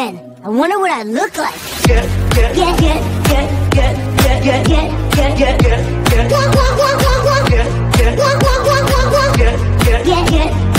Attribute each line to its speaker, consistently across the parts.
Speaker 1: again? I wonder what I look like. Get, get, get, get, get, get, get, get, get, get, get, get, Walk, walk, walk, walk, walk. Get, get, walk, walk, walk, walk, walk. Get, get, get, get,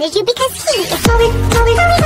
Speaker 2: decided because he is
Speaker 3: falling, falling, falling.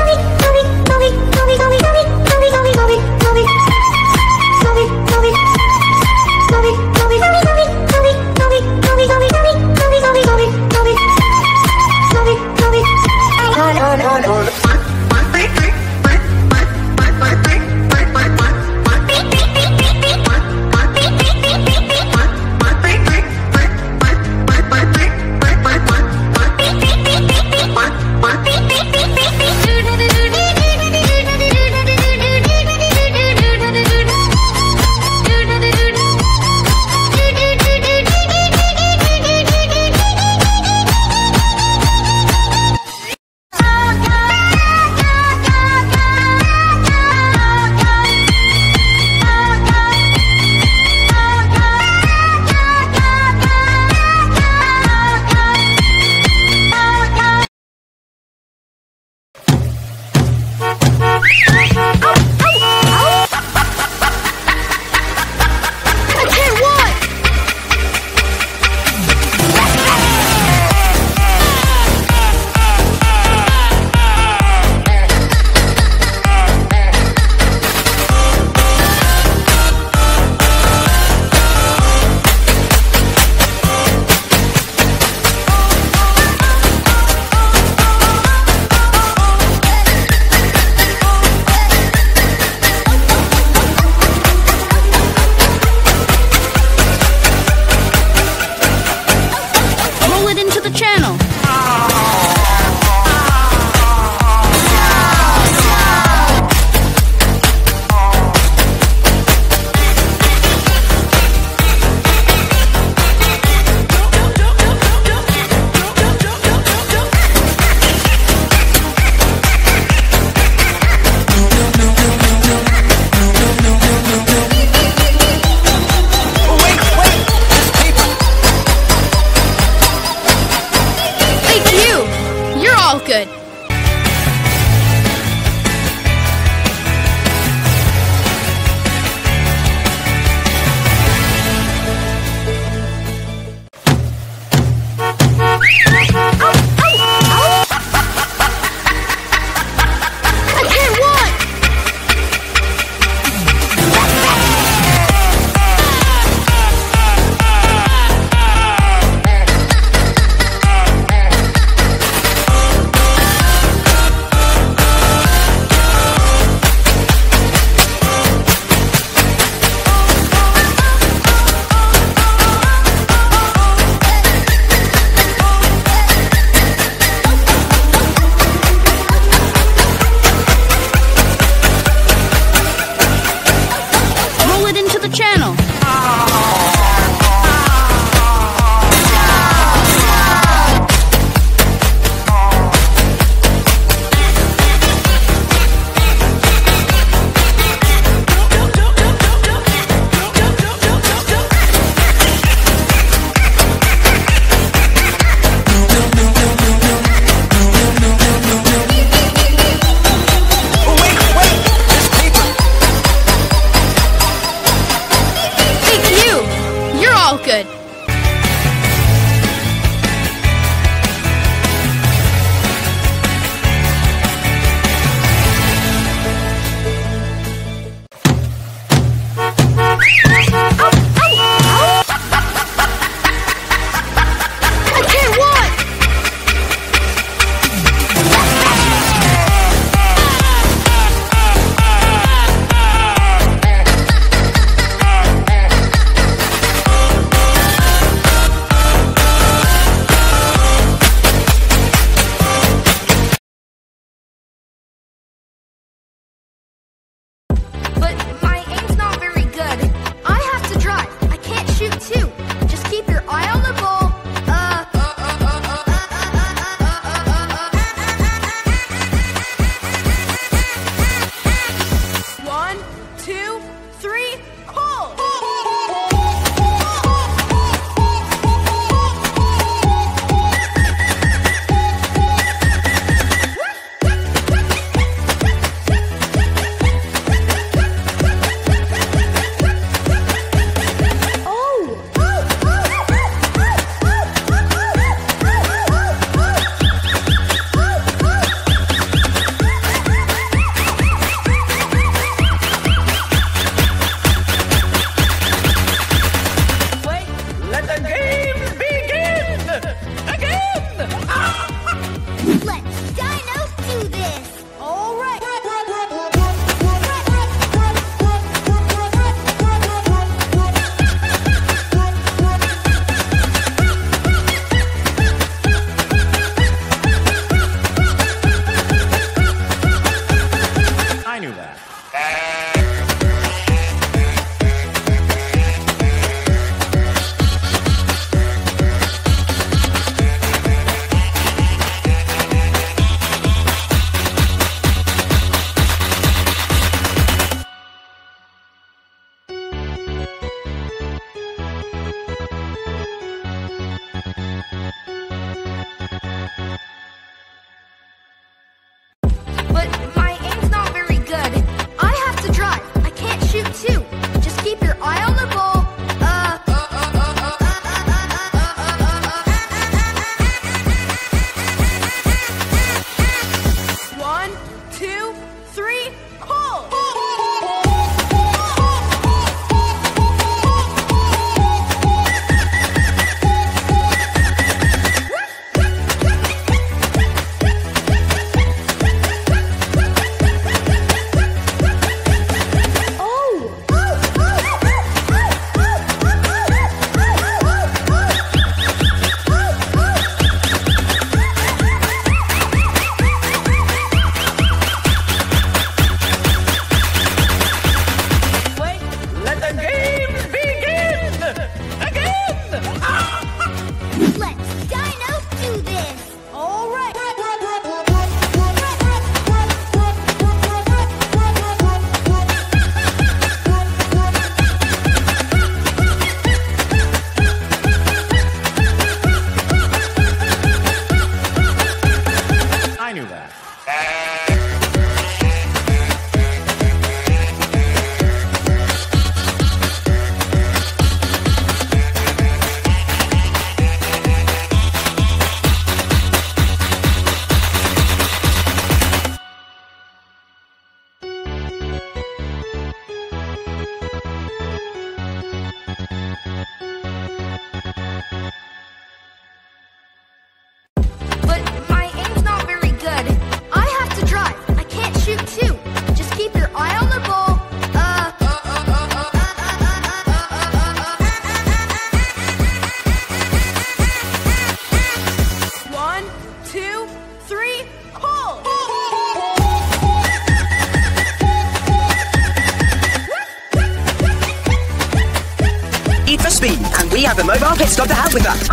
Speaker 3: Have the
Speaker 4: mobile? Pit stop to help with that.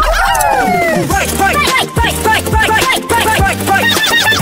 Speaker 4: Right, right, right, right, right, right, right, right, right, right, right,